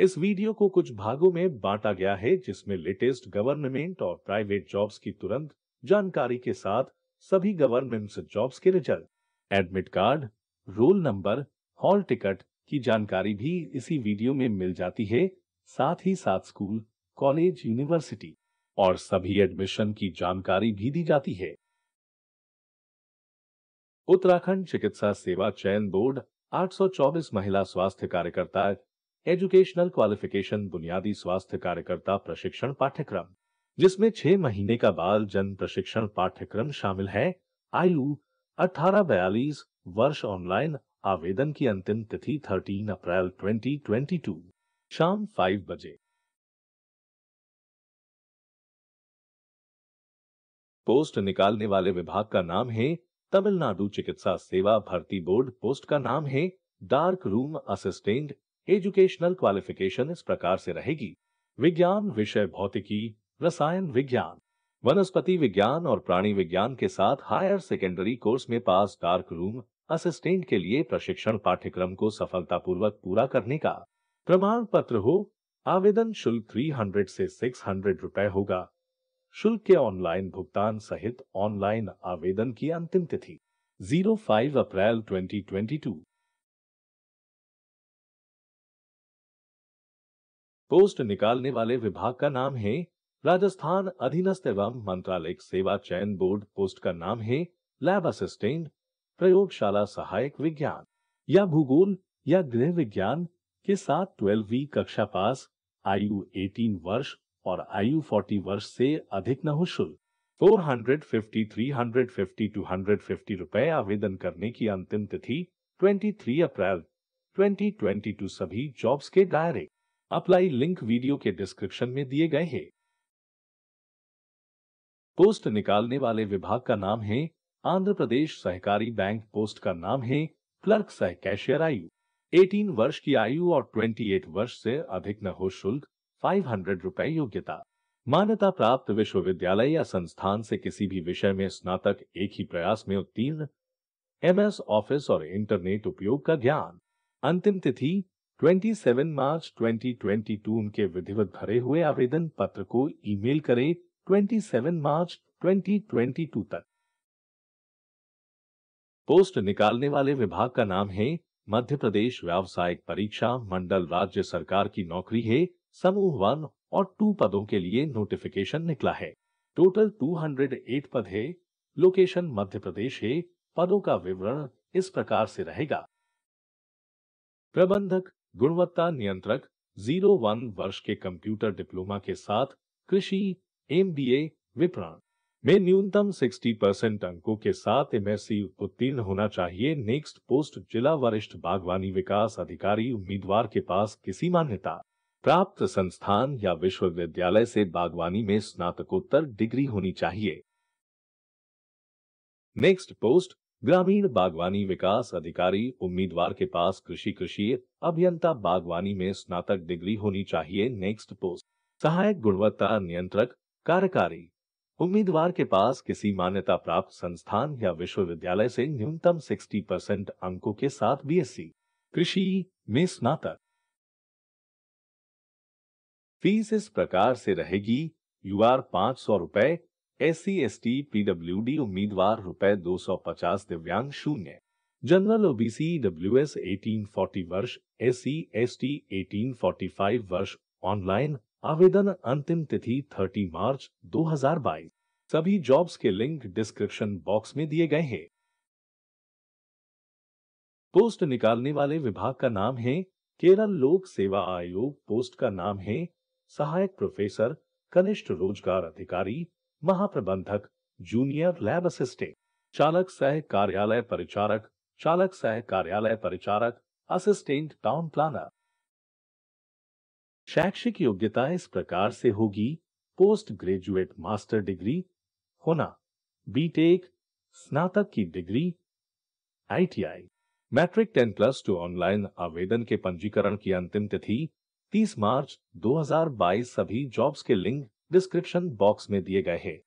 इस वीडियो को कुछ भागों में बांटा गया है, जिसमें लेटेस्ट गवर्नमेंट और प्राइवेट जॉब्स की तुरंत जानकारी के साथ सभी गवर्नमेंट जॉब्स के result admit card roll number hall ticket की जानकारी भी इसी वीडियो में मिल जाती है, साथ ही साथ स्कूल कॉलेज यूनिवर्सिटी और सभी एडमिशन की जानकारी भी दी जाती है। उत्तराखंड चिकित्सा सेवा चयन बोर्ड 824 महिला स्वास्थ्य कार्यकर्ता एजुकेशनल क्वालिफिकेशन बुनियादी स्वास्थ्य कार्यकर्ता प्रशिक्षण पाठ्यक्रम, जिसमें छह महीने का बाल जन प्रशिक्षण पाठ्यक्रम शामिल है। आयु अठारह बयालीस वर्ष ऑनलाइन आवेदन की अंतिम तिथि 13 अप्रैल 2022 शाम 5 बजे। पोस्ट निकालने वाले विभाग का नाम है तमिलनाडु चिकित्सा सेवा भर्ती बोर्ड। पोस्ट का नाम है dark room assistant educational qualification इस प्रकार से रहेगी। विज्ञान, विषय भौतिकी, रसायन विज्ञान। वनस्पति विज्ञान और प्राणी विज्ञान के साथ हायर सेकेंडरी कोर्स में पास डार्क रूम, असिस्टेंट के लिए प्रशिक्षण पाठ्यक्रम को सफलतापूर्वक पूरा करने का प्रमाण पत्र हो, आवेदन शुल्क 300 से 600 रुपए होगा। शुल्क के ऑनलाइन भुगतान सहित ऑनलाइन आवेदन की अंतिम तिथि 05 अप्रैल 2022 पोस्ट निकालने वाले विभाग का नाम है राजस्थान अधीनस्थ एवं मंत्रालय सेवा चयन बोर्ड। पोस्ट का नाम है लैब असिस्टेंट प्रयोगशाला सहायक विज्ञान या भूगोल या गृह विज्ञान के साथ ट्वेल्वी कक्षा पास आयु 18 वर्ष और आयु 40 वर्ष से अधिक न हो शुल्क। 450, 350, 250 रुपए आवेदन करने की अंतिम तिथि 23 अप्रैल 2022 सभी जॉब्स के डायरेक्ट अप्लाई लिंक वीडियो के डिस्क्रिप्शन में दिए गए हैं। पोस्ट निकालने वाले विभाग का नाम है आंध्र प्रदेश सहकारी बैंक। पोस्ट का नाम है क्लर्क सह कैशियर आयु। 18 वर्ष की आयु और 28 वर्ष से अधिक न हो शुल्क 500 रुपए योग्यता। मान्यता प्राप्त विश्वविद्यालय या संस्थान से किसी भी विषय में स्नातक एक ही प्रयास में उत्तीर्ण। एमएस ऑफ़िस और इंटरनेट उपयोग का ज्ञान। अंतिम तिथि 27 मार्च 2022 उनके विधिवत भरे हुए आवेदन पत्र को ईमेल करें 27 मार्च 2022 तक। पोस्ट निकालने वाले विभाग का नाम है मध्य प्रदेश व्यावसायिक परीक्षा मंडल। राज्य सरकार की नौकरी है समूह वन और टू पदों के लिए नोटिफिकेशन निकला है। टोटल 208 पद है। लोकेशन मध्य प्रदेश है। पदों का विवरण इस प्रकार से रहेगा। प्रबंधक गुणवत्ता नियंत्रक ज़ीरो वन वर्ष के कंप्यूटर डिप्लोमा के साथ कृषि एम बी ए विपणन। में न्यूनतम 60 परसेंट अंकों के साथ एमएससी उत्तीर्ण होना चाहिए। नेक्स्ट पोस्ट, जिला वरिष्ठ बागवानी विकास अधिकारी उम्मीदवार के पास किसी मान्यता प्राप्त संस्थान या विश्वविद्यालय से बागवानी में स्नातकोत्तर डिग्री होनी चाहिए। नेक्स्ट पोस्ट ग्रामीण बागवानी विकास अधिकारी उम्मीदवार के पास कृषि कृषि अभियंता बागवानी में स्नातक डिग्री होनी चाहिए। Next post. सहायक गुणवत्ता नियंत्रक, कार्यकारी। उम्मीदवार के पास किसी मान्यता प्राप्त संस्थान या विश्वविद्यालय से न्यूनतम 60 परसेंट अंकों के साथ बीएससी। कृषि में स्नातक। फ़ीस इस प्रकार से रहेगी। यूआर पाँच सौ रुपए S C S T PW D उम्मीदवार रुपए दो सौ पचास दिव्यांग शून्य। General OBC W S eighteen forty वर्ष S C S T eighteen forty five वर्ष ऑनलाइन आवेदन अंतिम तिथि थर्टी मार्च दो हज़ार बाईस। सभी जॉब्स के लिंक डिस्क्रिप्शन बॉक्स में दिए गए हैं। पोस्ट निकालने वाले विभाग का नाम है केरल लोक सेवा आयोग। पोस्ट का नाम है सहायक प्रोफेसर कनिष्ठ रोज़गार अधिकारी महाप्रबंधक जूनियर लैब असिस्टेंट चालक सह कार्यालय परिचारक, चालक सह कार्यालय परिचारक असिस्टेंट टाउन प्लानर शैक्षिक योग्यता इस प्रकार से होगी पोस्ट ग्रेजुएट मास्टर डिग्री होना बीटेक स्नातक की degree ITI matric ten plus two online आवेदन के पंजीकरण की अंतिम तिथि 30 मार्च 2022 सभी जॉब्स के लिंक डिस्क्रिप्शन बॉक्स में दिए गए हैं।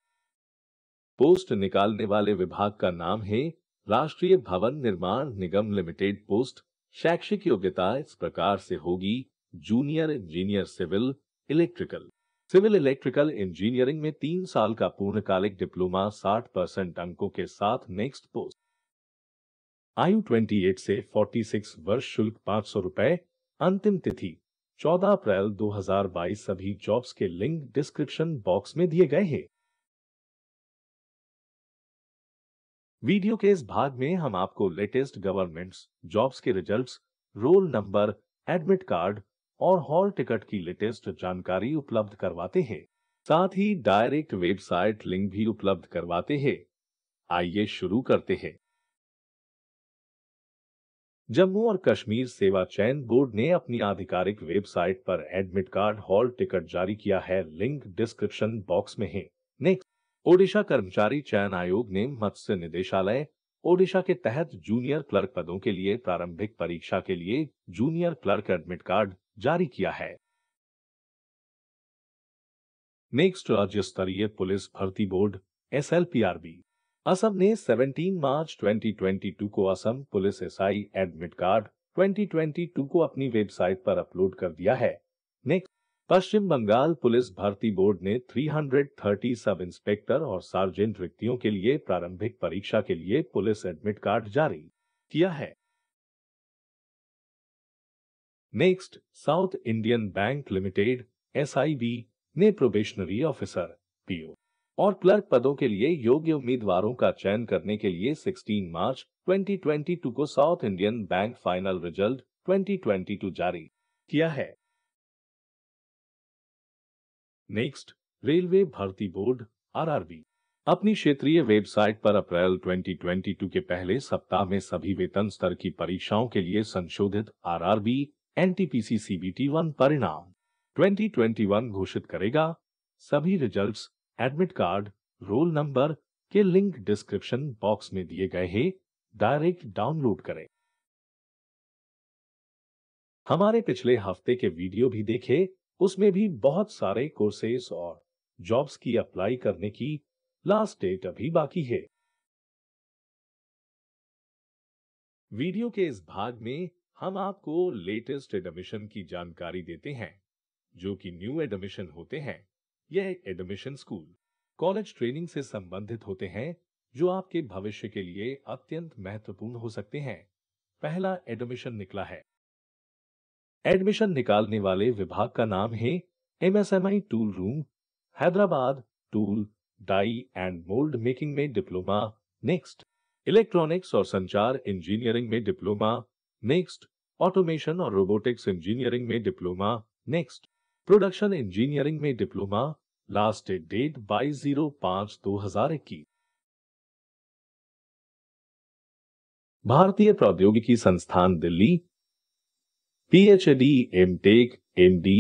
पोस्ट निकालने वाले विभाग का नाम है राष्ट्रीय भवन निर्माण निगम लिमिटेड पोस्ट। शैक्षिक योग्यता इस प्रकार से होगी, junior engineer civil electrical. Civil electrical engineering में तीन साल का पूर्णकालिक डिप्लोमा 60 परसेंट अंकों के साथ नेक्स्ट पोस्ट। आयु 28 से 46 वर्ष शुल्क 500 रुपए, अंतिम तिथि। 14 अप्रैल 2022 सभी जॉब्स के लिंक डिस्क्रिप्शन बॉक्स में दिए गए हैं। वीडियो के इस भाग में हम आपको लेटेस्ट गवर्नमेंट्स जॉब्स के results, roll number admit card और हॉल टिकट की लेटेस्ट जानकारी उपलब्ध करवाते हैं। साथ ही डायरेक्ट वेबसाइट लिंक भी उपलब्ध करवाते हैं। आइए शुरू करते हैं। जम्मू और कश्मीर सेवा चयन बोर्ड ने अपनी आधिकारिक वेबसाइट पर एडमिट कार्ड हॉल टिकट जारी किया है। लिंक डिस्क्रिप्शन बॉक्स में है। नेक्स्ट, ओडिशा कर्मचारी चयन आयोग ने मत्स्य निदेशालय, ओडिशा के तहत जूनियर क्लर्क पदों के लिए प्रारंभिक परीक्षा के लिए जूनियर क्लर्क एडमिट कार्ड जारी किया है। नेक्स्ट, राज्य स्तरीय पुलिस भर्ती बोर्ड, एसएलपीआरबी। असम ने 17 मार्च 2022 को Assam police SI admit card 2022 को अपनी वेबसाइट पर अपलोड कर दिया है। नेक्स्ट पश्चिम बंगाल पुलिस भर्ती बोर्ड ने 330 सब इंस्पेक्टर और सार्जेंट रिक्तियों के लिए प्रारंभिक परीक्षा के लिए पुलिस एडमिट कार्ड जारी किया है। Next South Indian Bank Limited SIB ने प्रोबेशनरी ऑफिसर पीओ और क्लर्क पदों के लिए योग्य उम्मीदवारों का चयन करने के लिए 16 मार्च 2022 को South Indian Bank final result 2022 जारी किया है। नेक्स्ट, रेलवे भर्ती बोर्ड, आरआरबी। अपनी क्षेत्रीय वेबसाइट पर अप्रैल 2022 के पहले सप्ताह में सभी वेतन स्तर की परीक्षाओं के लिए संशोधित आरआरबी, एनटीपीसी, सीबीटी वन परिणाम 2021 घोषित करेगा। सभी results admit card roll number के लिंक डिस्क्रिप्शन बॉक्स में दिए गए हैं। डायरेक्ट डाउनलोड करें। हमारे पिछले हफ़्ते के वीडियो भी देखे। उसमें भी बहुत सारे कोर्सेस और जॉब्स की अप्लाई करने की लास्ट डेट अभी बाकी है। वीडियो के इस भाग में हम आपको लेटेस्ट एडमिशन की जानकारी देते हैं, जो कि न्यू एडमिशन होते हैं। यह एडमिशन स्कूल कॉलेज ट्रेनिंग से संबंधित होते हैं, जो आपके भविष्य के लिए अत्यंत महत्वपूर्ण हो सकते हैं। पहला एडमिशन निकला है। एडमिशन निकालने वाले विभाग का नाम है MSMI tool room Hyderabad tool die and mould making में डिप्लोमा नेक्स्ट इलेक्ट्रॉनिक्स और संचार इंजीनियरिंग में डिप्लोमा नेक्स्ट ऑटोमेशन और रोबोटिक्स इंजीनियरिंग में डिप्लोमा नेक्स्ट प्रोडक्शन इंजीनियरिंग में डिप्लोमा, लास्ट डेट बाईस ज़ीरो पाँच दो हज़ार इक्कीस। भारतीय प्रौद्योगिकी संस्थान Delhi, PhD M Tech M D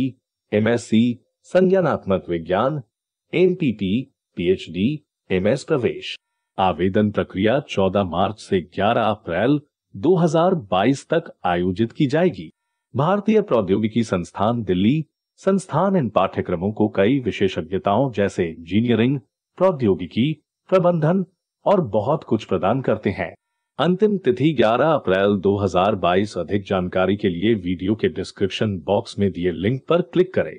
M संज्ञानात्मक विज्ञान M P P PhD MS प्रवेश। आवेदन प्रक्रिया 14 मार्च से 11 अप्रैल 2022 तक आयोजित की जाएगी। भारतीय प्रौद्योगिकी संस्थान दिल्ली संस्थान इन पाठ्यक्रमों को कई विशेषज्ञताओं जैसे इंजीनियरिंग प्रौद्योगिकी, प्रबंधन और बहुत कुछ प्रदान करते हैं। अंतिम तिथि 11 अप्रैल 2022 अधिक जानकारी के लिए वीडियो के डिस्क्रिप्शन बॉक्स में दिए लिंक पर क्लिक करें।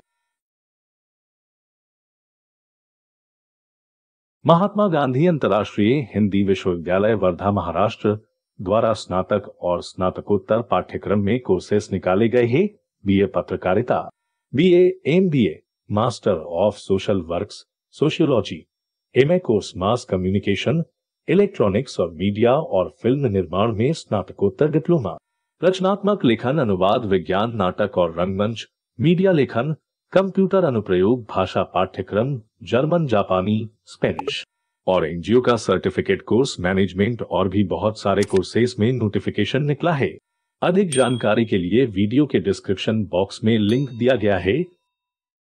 महात्मा गांधी अंतर्राष्ट्रीय हिंदी विश्वविद्यालय वर्धा, महाराष्ट्र द्वारा स्नातक और स्नातकोत्तर पाठ्यक्रम में कोर्सेस निकाले गए हैं। बीए पत्रकारिता। A master of social works sociology M A course mass communication electronics और मीडिया और फ़िल्म निर्माण में स्नातकोत्तर डिप्लोमा। रचनात्मक लेखन, अनुवाद, विज्ञान, नाटक और रंगमंच, मीडिया लेखन, कंप्यूटर अनुप्रयोग, भाषा पाठ्यक्रम, जर्मन, जापानी, स्पेनिश। और एनजीओ का सर्टिफिकेट कोर्स मैनेजमेंट और भी बहुत सारे कोर्सेज में नोटिफिकेशन निकला है। अधिक जानकारी के लिए वीडियो के डिस्क्रिप्शन बॉक्स में लिंक दिया गया है।